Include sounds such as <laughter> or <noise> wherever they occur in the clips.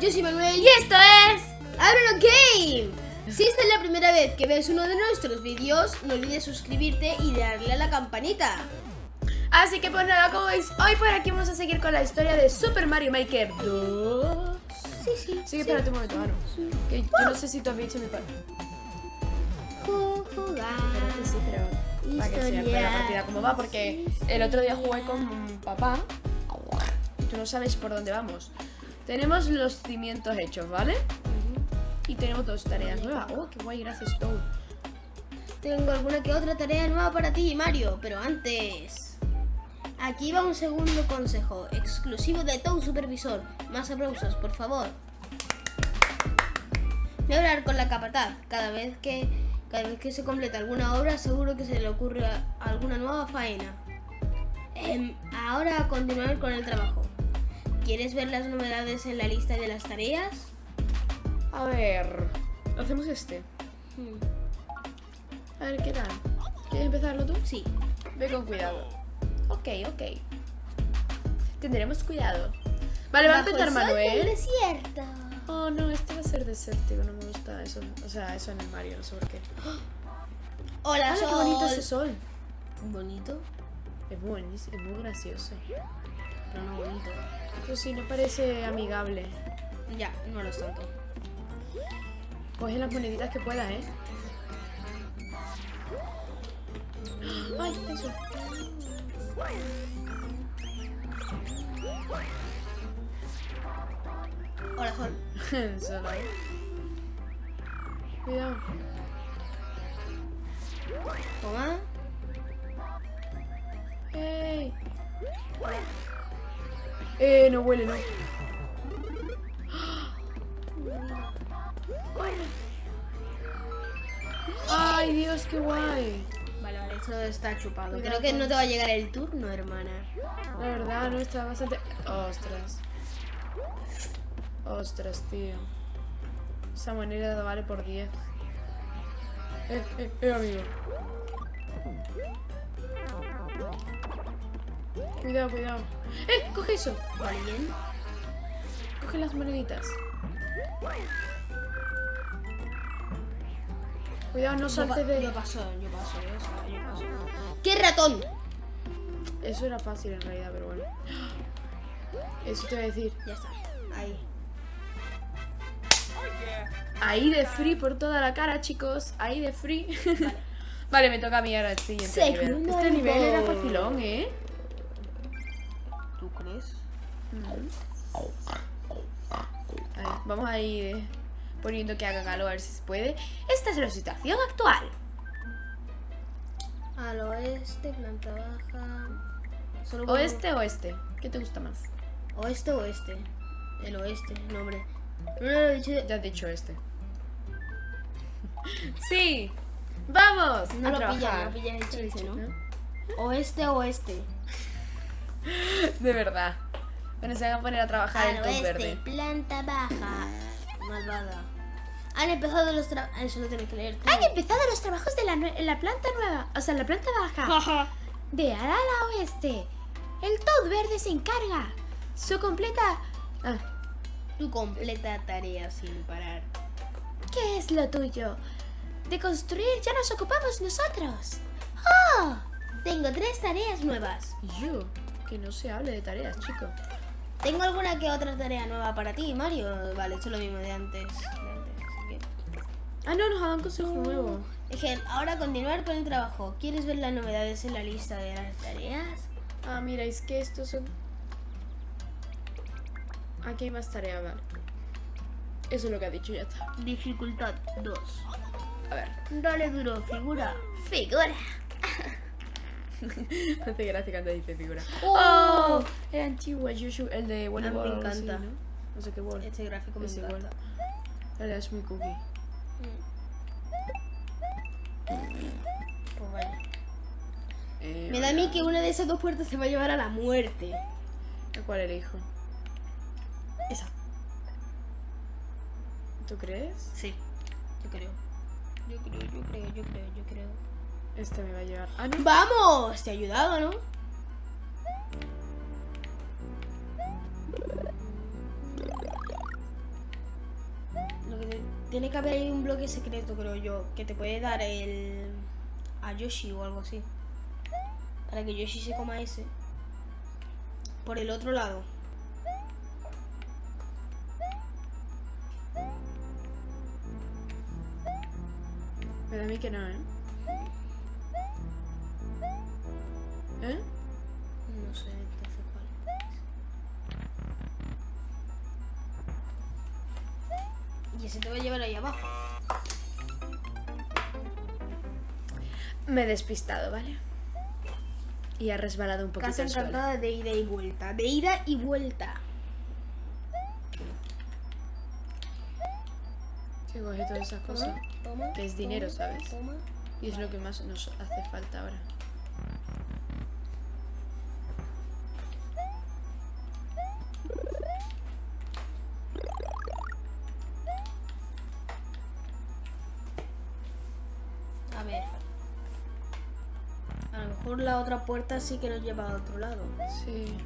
Yo soy Manuel. Y esto es... ¡Abro Game! Si esta es la primera vez que ves uno de nuestros vídeos, no olvides suscribirte y darle a la campanita. Así que pues nada, como veis, hoy por aquí vamos a seguir con la historia de Super Mario Maker 2. Sí, sí. Sí, espérate un momento. Que yo no sé si tú has visto mi par... Jugar. Espérate, sí, pero... Para que se vea la partida cómo va, porque el otro día jugué con papá y tú no sabes por dónde vamos. Tenemos los cimientos hechos, ¿vale? Y tenemos dos tareas nuevas. Oh, qué guay, gracias, Toad. Tengo alguna que otra tarea nueva para ti, Mario, pero antes. Aquí va un segundo consejo, exclusivo de Toad Supervisor. Más aplausos, por favor. Voy a hablar con la capataz. Cada vez que, cada vez que se completa alguna obra, seguro que se le ocurre alguna nueva faena. Em, ahora a continuar con el trabajo. ¿Quieres ver las novedades en la lista de las tareas? A ver, hacemos este. Hmm, A ver, ¿qué tal? ¿Quieres empezarlo tú? Sí. Ve con cuidado. Ok, ok. Tendremos cuidado. Vale, va a empezar Manuel. desierto. Oh, no, este va a ser desértico, no me gusta eso. O sea, eso en el Mario, no sé por qué. Hola, ¡Hala, qué bonito ese sol! Bonito, Es muy, es muy gracioso. Pero no bonito. Eso sí, no parece amigable. Ya, no lo es tanto. Coge las moneditas que puedas, ¿eh? ¡Ay, eso! Hola, <laughs> Sol. Cuidado. Eh, no huele, no. ¡Ay, Dios, qué guay! Vale, vale, esto está chupado. Cuidado Creo que con- no te va a llegar el turno, hermana. La verdad, no está bastante... ¡Ostras! ¡Ostras, tío! Esa moneda vale por 10. Eh, eh, eh, amigo. Cuidado, cuidado. ¡Eh! ¡Coge eso! Vale, bien. Coge las moneditas. Cuidado, no saltes de... yo paso, yo paso, yo paso. ¡Qué ratón! Eso era fácil en realidad, pero bueno. <gasps> Eso te voy a decir. Ya está. Ahí. Ahí de free por toda la cara, chicos. Ahí de free. <laughs> Vale, me toca a mí ahora el siguiente Segundo nivel. Este nivel era facilón, ¿eh? Ver, vamos a ir eh, poniendo que haga calor a ver si se puede. Esta es la situación actual. Al oeste, planta baja. Solo puedo- Oeste o este. ¿Qué te gusta más? Oeste, oeste. El oeste, no, hombre. No, no, no, he dicho- Ya has dicho este. <laughs> sí. Vamos. No a lo pillas, no pillas el chiste, ¿no? Oeste, oeste. <laughs> De verdad. Bueno, se van a poner a trabajar Al en todo oeste, verde. planta baja. Malvada. Han empezado los trabajos. Eso lo tienes que leer tú. Han empezado los trabajos de la, la planta nueva, o sea, en la planta baja. De Arala Oeste. El Toad Verde se encarga. Su completa... Ah, Tu completa tarea sin parar. ¿Qué es lo tuyo? De construir ya nos ocupamos nosotros. ¡Oh! Tengo tres tareas nuevas. Yo, que no se hable de tareas, chico. ¿Tengo alguna que otra tarea nueva para ti, Mario? Vale, esto es lo mismo de antes. de antes, así que- Ah, no, nos ha dado un consejo nuevo. Dije, ahora continuar con el trabajo. ¿Quieres ver las novedades en la lista de las tareas? Ah, mira, es que estos son... Aquí hay más tareas, vale. Eso es lo que ha dicho, ya está. Dificultad 2. A ver. Dale duro, figura. Figura. <laughs> <laughs> Hace gracia cuando dice figura. ¡Oh! El antiguo, el, el de voleibol. me encanta. ¿no? No sé qué bol. Este gráfico me Es encanta. es muy cookie. Pues vaya. Eh, Me da a mí que una de esas dos puertas se va a llevar a la muerte. ¿Cuál elijo? Esa. ¿Tú crees? Sí. Yo creo. Yo creo, yo creo, yo creo, yo creo. Este me va a llevar. Ah, no. ¡Vamos! Te ha ayudado, ¿no? tiene que haber ahí un bloque secreto, creo yo, que te puede dar el. a Yoshi o algo así. Para que Yoshi se coma ese. Por el otro lado. Pero a mí que no, ¿eh? ¿Eh? No sé entonces cuál. Y ese te va a llevar ahí abajo. Me he despistado, ¿vale? Y ha resbalado un poquito suelo. encantada de ida y vuelta. De ida y vuelta. Que coge todas esas cosas. Toma, toma, Que es dinero, toma, ¿sabes? Y es lo que más nos hace falta ahora. Mejor la otra puerta sí que nos lleva a otro lado. Sí.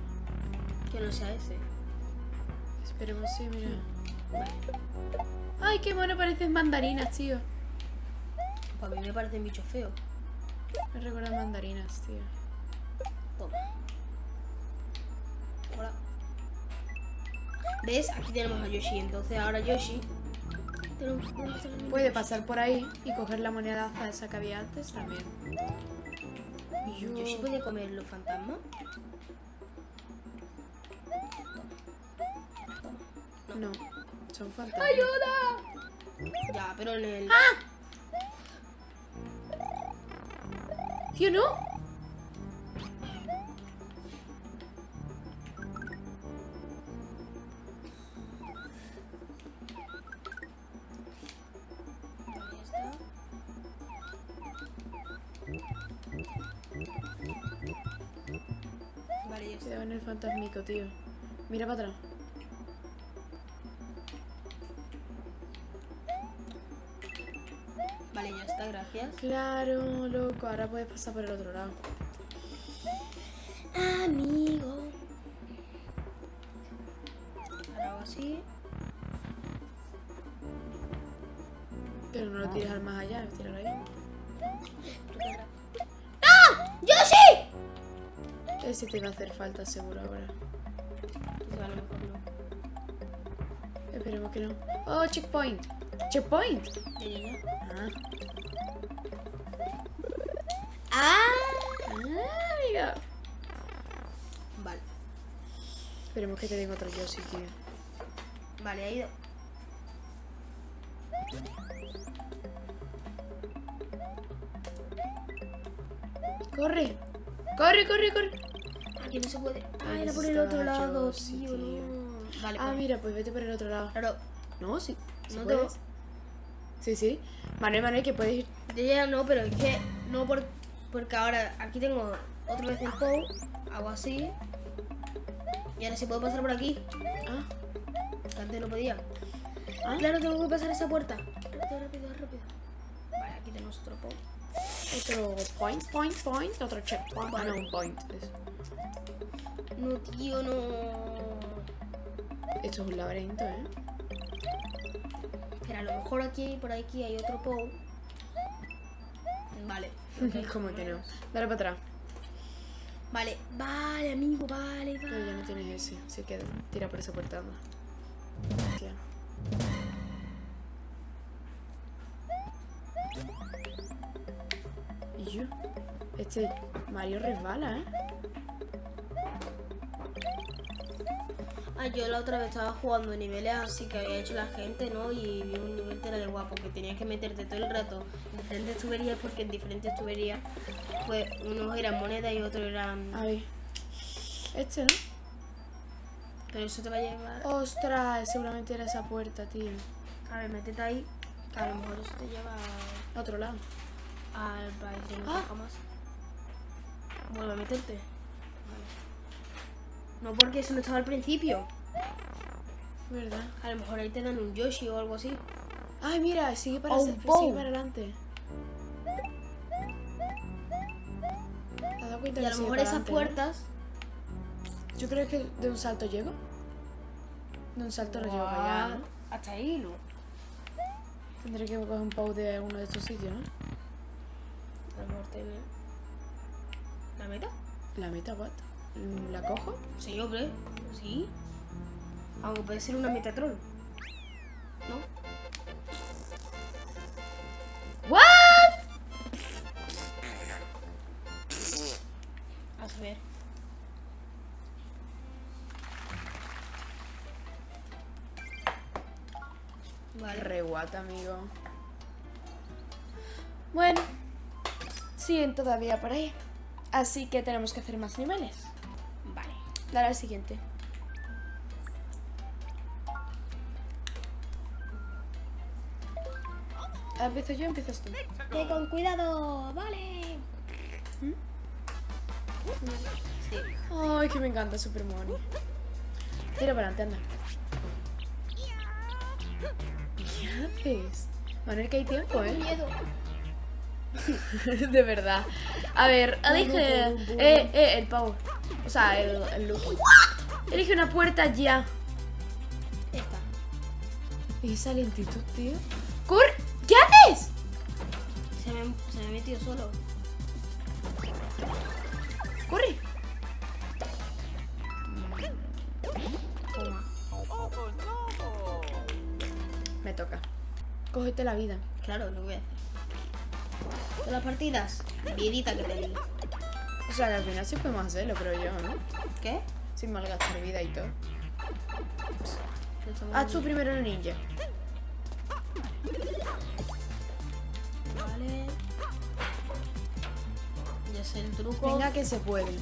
Que no sea ese. Esperemos, sí, mira. Ay, qué mono parecen mandarinas, tío. Para mí me parecen bichos feos. Me recuerdan mandarinas, tío. Toma. Hola. ¿Ves? Aquí tenemos a Yoshi. Entonces ahora Yoshi. Puede pasar por ahí y coger la moneda esa que había antes también. Yo... ¿Yoshi puede comer los fantasmas? No, son fantasmas. Ya, pero en el. Tío, no. Vale, ya está. Cuidado en el fantasmico, tío. Mira para atrás. Vale, ya está, gracias. Claro, loco. Ahora puedes pasar por el otro lado. Amigo. Ahora Te va a hacer falta seguro ahora. Pues a lo mejor no. Esperemos que no. Oh, checkpoint. Checkpoint. Ya. Ah, ¡Ah! ah amiga. Vale. Esperemos que te den otro Yoshi, tío. Vale, ha ido. Corre. Corre, corre, corre. Aquí no se puede. Ah, era por el otro lado, tío. No. Vale, Ah, pues. mira, pues vete por el otro lado. Claro. No, sí. ¿Sí No te? Sí, sí. Manuel, Manuel, que puedes ir. Ya, no, pero es que no por, porque ahora aquí tengo otra vez el POW, hago así. Y ahora sí puedo pasar por aquí. Ah, que antes no podía. ah. Claro, tengo que pasar esa puerta. Rápido, rápido, rápido. Vale, aquí tenemos otro POW. Otro point, point, point. Otro checkpoint. Ah, no, un point. es. No, tío, no. Esto es un laberinto, ¿eh? Espera, a lo mejor aquí, por aquí hay otro POW. Vale. <laughs> ¿Cómo que no? Dale para atrás. Vale, vale, amigo, vale, Pero ya no tienes ese. Así que tira por esa puerta. Hostia. Y yo. Este Mario resbala, ¿eh? Ah, yo la otra vez estaba jugando niveles así que había hecho la gente, ¿no? Y vi un nivel que era de guapo, que tenías que meterte todo el rato en diferentes tuberías, porque en diferentes tuberías, pues unos eran monedas y otros eran... A ver. Este, ¿no? Pero eso te va a llevar... Ostras, seguramente era esa puerta, tío. A ver, métete ahí, que a lo mejor eso te lleva A otro lado. al país de Ah. más. Vuelve a meterte. Vale. No porque eso no estaba al principio. ¿Verdad? A lo mejor ahí te dan un Yoshi o algo así. Ay, mira, sigue para, Oh, sigue wow. para adelante. ¿Te has dado cuenta Y a lo mejor esas adelante, no? puertas... Yo creo que de un salto llego. De un salto lo llevo para allá, ¿no? Hasta ahí, ¿no? Tendré que coger un pau de uno de estos sitios, ¿no? A lo mejor tiene... ¿La meta? La meta, what? ¿La cojo? Sí, hombre. Sí. Aunque puede ser una Metatron. ¿No? ¿What? A ver. Vale. Re guata, amigo. Bueno, siguen todavía por ahí. Así que tenemos que hacer más niveles. Dale al siguiente. ¿Empiezo yo o empiezas tú? Eh, con cuidado, vale. Sí. Ay, que me encanta Super Money. Tira para adelante, anda. ¿Qué haces? Manuel, que hay tiempo, ¿eh? Miedo. <laughs> De verdad. A ver, elige. Eh, eh, el pavo. O sea, el, el look. Elige una puerta ya. Esta. ¿Y esa lentitud, tío? ¡Corre! ¿Qué haces? Se me, se me ha metido solo. ¡Corre! Toma. Me toca. Cógete la vida. Claro, lo voy a hacer. Todas las partidas, vidita que te di. O sea, que al final sí podemos hacerlo, creo yo, ¿no? ¿Qué? Sin malgastar vida y todo. Haz tú primero el ninja. Vale. Ya sé el truco. Venga, que se puede.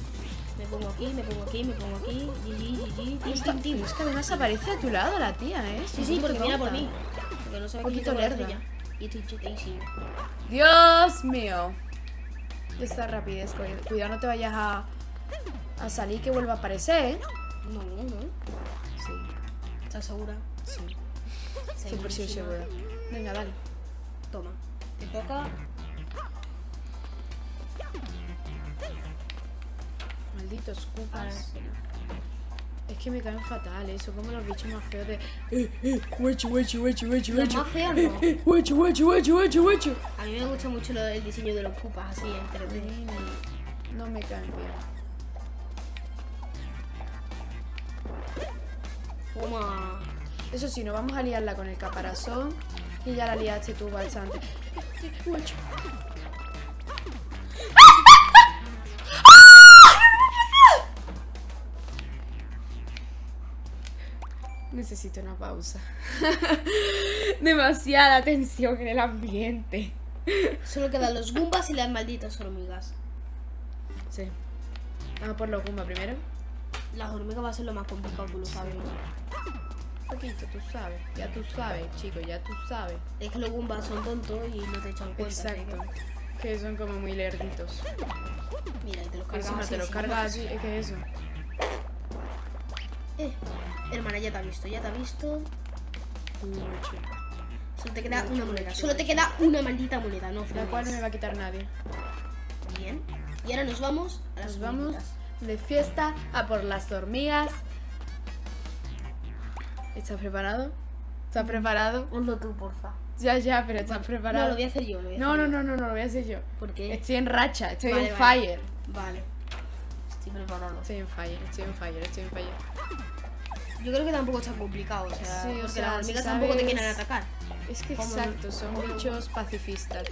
Me pongo aquí, me pongo aquí, me pongo aquí. GG, GG. Es que además aparece a tu lado la tía, ¿eh? Sí, sí, porque mira por mí. Porque no sabe Un que hacer lerda. ya. Y estoy. Dios mío. Esta rapidez, cu- cuidado, no te vayas a, a salir que vuelva a aparecer, ¿eh? No, no. Sí, ¿Estás segura? sí. 100% Segurísima. segura. Venga, dale. Toma. Te toca. Malditos cupas. Es que me caen fatal. Son como los bichos más feos de... Eh, eh, huecho, huecho, huecho, huecho, huecho. más feos no. <laughs> eh, huecho, huecho, huecho, huecho, huecho. A mí me gusta mucho lo- el diseño de los pupas así en 3D. Ni- No me caen bien. Toma. Eso sí, no vamos a liarla con el caparazón. Y ya la liaste tú bastante. <laughs> Eh, huecho. Necesito una pausa. <laughs> Demasiada tensión en el ambiente. Solo quedan los Goombas y las malditas hormigas. Sí. Vamos por los Goomba primero. Las hormigas va a ser lo más complicado, tú lo sabes. Poquito, tú sabes. Ya tú sabes, chico, ya tú sabes. Es que los Goombas son tontos y no te echan cuenta. Exacto. Que son como muy lerditos. Mira, y te los cargas encima así, te los cargas así, es que eso. Eh, hermana, ya te ha visto, ya te ha visto. Solo te queda una moneda. Solo te queda una maldita moneda, no La cual no me va a quitar nadie. Bien. Y ahora nos vamos a las Nos vamos de fiesta a por las hormigas. ¿Estás preparado? ¿Estás preparado? Hazlo tú, porfa. Ya, ya, pero ¿estás No, preparado? lo voy a hacer yo. Lo voy a No, hacer no, yo. no, no, no, lo voy a hacer yo. ¿Por qué? Estoy en racha, estoy Vale, en vale. fire. Vale. Estoy. Estoy en fire, estoy en fire, estoy en fire. Yo creo que tampoco es tan complicado, o sea, Sí, o porque sea, las hormigas si tampoco te quieren atacar. Es que exacto, son bichos pacifistas.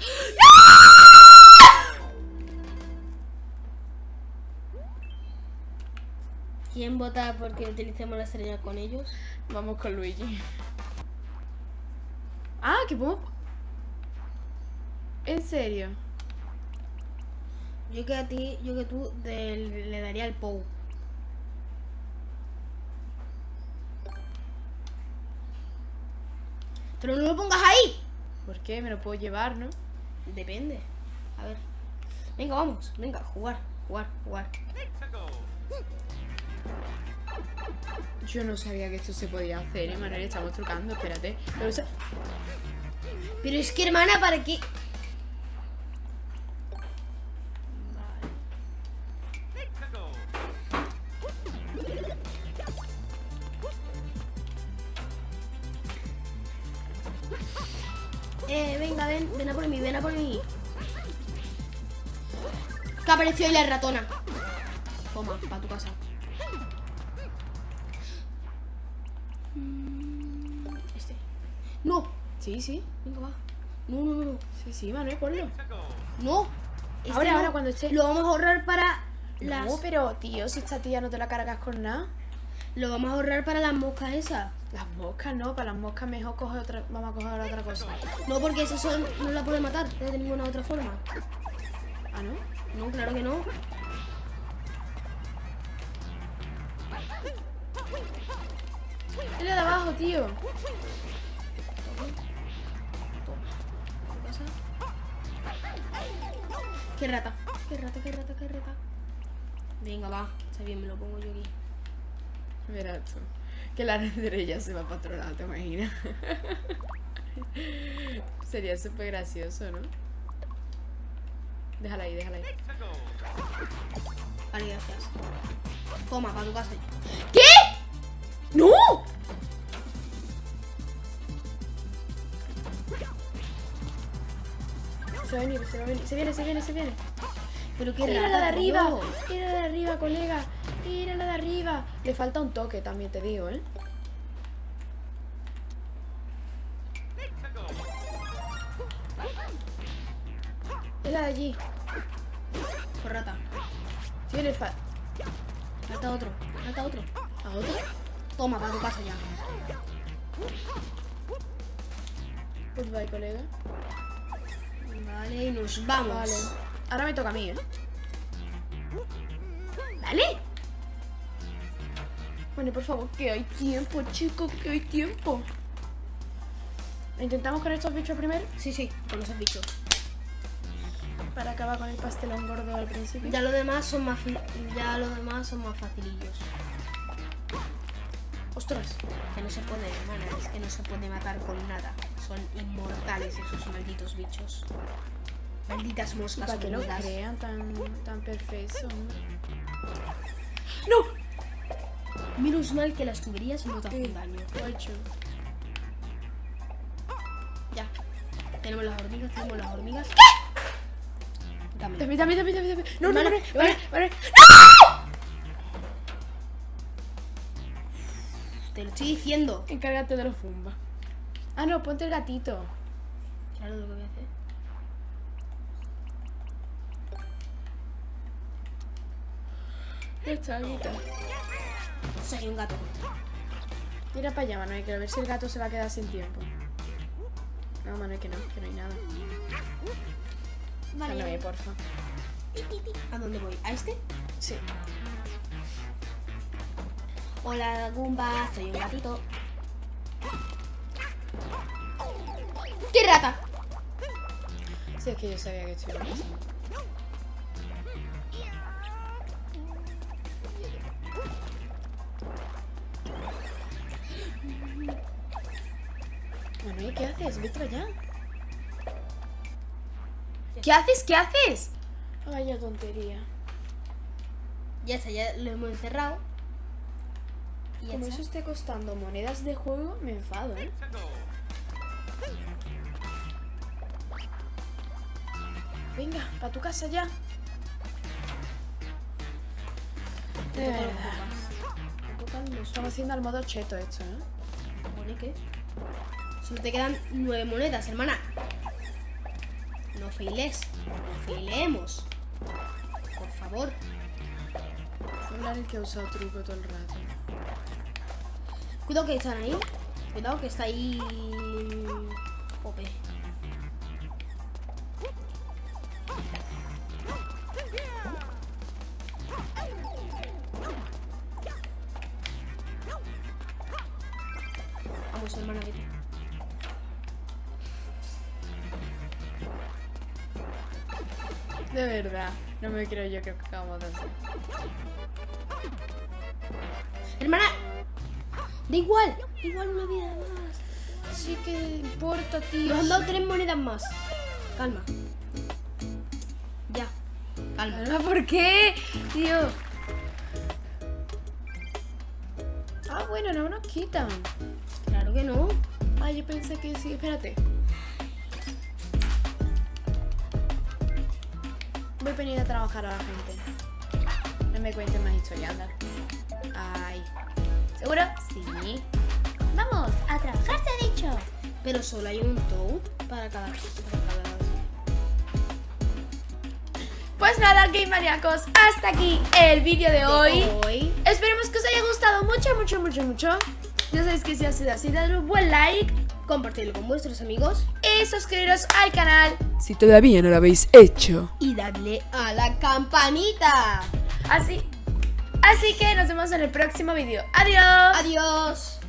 ¿Quién vota porque utilicemos la estrella con ellos? Vamos con Luigi. Ah, que podemos. ¿En serio? Yo que a ti, yo que tú le daría el POU. Pero no lo pongas ahí. ¿Por qué? Me lo puedo llevar, ¿no? Depende. A ver. Venga, vamos. Venga, jugar, jugar, jugar. Yo no sabía que esto se podía hacer, ¿eh, Manuel? Estamos trucando, espérate. Pero es que, hermana, ¿para qué? Que apareció ahí la ratona. Toma, para tu casa. Mm, Este. No, Sí, sí. venga, va. No, no, no, no. Sí, sí, Manuel, ponlo. No. Este Ahora, no. ahora, cuando esté- Lo vamos a ahorrar para las. No, pero tío, si esta tía no te la cargas con nada. Lo vamos a ahorrar para las moscas esas. Las moscas no, para las moscas mejor coge otra, vamos a coger otra cosa. No, porque esas son, no la puede matar de ninguna otra forma. Ah, ¿no? No, claro que no. Es de abajo, tío. ¿Qué pasa? Qué rata, qué rata, qué rata, qué rata. Venga, va. Está bien, me lo pongo yo aquí. Mira tú. Que la <laughs> ya se va para otro lado, ¿te imaginas? <laughs> Sería súper gracioso, ¿no? Déjala ahí, déjala ahí. Vale, gracias. Toma, para tu casa. ¿Qué? ¡No! Se va a venir, se va a venir. Se viene, se viene, se viene. Pero qué rata. la de arriba. Era la de arriba, colega. Era la de arriba. Le falta un toque, también te digo, ¿eh? Es la de allí. Por rata. Tiene fa... Falta otro. Falta otro. ¿A otra? Toma, para tu casa ya. Pues bye, colega. Vale, y nos vamos. Vale. Ahora me toca a mí, ¿eh? ¿Vale? Bueno, por favor, que hay tiempo, chicos, que hay tiempo. ¿Intentamos con estos bichos primero? Sí, sí, con los bichos. Para acabar con el pastelón gordo al principio. Ya los demás son más ya los demás son más facilillos. ¡Ostras! Que no se puede, hermana, es que no se puede matar con nada. Son inmortales esos malditos bichos. Malditas ¿Y moscas para qué lo hormigas. crean tan, tan perfecto? ¡No! Menos mal que las tuberías no te hacen Eh, daño. Ya. Tenemos las hormigas, tenemos las hormigas. Dame. Dame, dame, dame, dame, dame. No, no, no, Vale, no. Te lo estoy diciendo. Encárgate de los fumba. Ah, no, ponte el gatito. Claro lo que voy a hacer. Está. Soy un gato. Mira para allá, Manuel, que a ver si el gato se va a quedar sin tiempo. No, Manuel, que no, que no hay nada. Vale. Manuel, porfa. ¿A dónde voy? ¿A este? Sí. Hola, Goomba, soy un gatito. ¡Qué rata! Sí, es que yo sabía que esto iba a pasar. Manuel, ¿qué haces? Vete para allá. ¿Qué haces? ¿Qué haces? Vaya tontería. Ya está, ya lo hemos encerrado. Y Como está. eso esté costando monedas de juego, me enfado, ¿eh? Venga, para tu casa ya. De verdad. Estamos haciendo al modo cheto esto, ¿eh? ¿Pone qué? Solo te quedan nueve monedas, hermana. No files. No fileemos. Por favor. Hablar el que ha usado truco todo el rato. Cuidado que están ahí. Cuidado que está ahí. No me creo yo que acabamos de hacer. Hermana. Da igual. Da igual una vida más. Sí que importa, tío. Nos han dado tres monedas más. Calma. Ya. Calma. Alma, ¿por qué? Tío. Ah, bueno, no nos quitan. Claro que no. Ah, yo pensé que sí. Espérate. Voy a venir a trabajar a la gente. No me cuenten más historias, anda. Ay. ¿Seguro? Sí. Vamos, a trabajar se ha dicho. Pero solo hay un toad para cada, para cada Pues nada, Game Maníacos, hasta aquí el vídeo de hoy. hoy. Esperemos que os haya gustado mucho, mucho, mucho, mucho. Ya sabéis que si ha sido así, dadle un buen like Compartirlo con vuestros amigos y suscribiros al canal. Si todavía no lo habéis hecho. y dadle a la campanita. Así. Así que nos vemos en el próximo vídeo. Adiós. Adiós.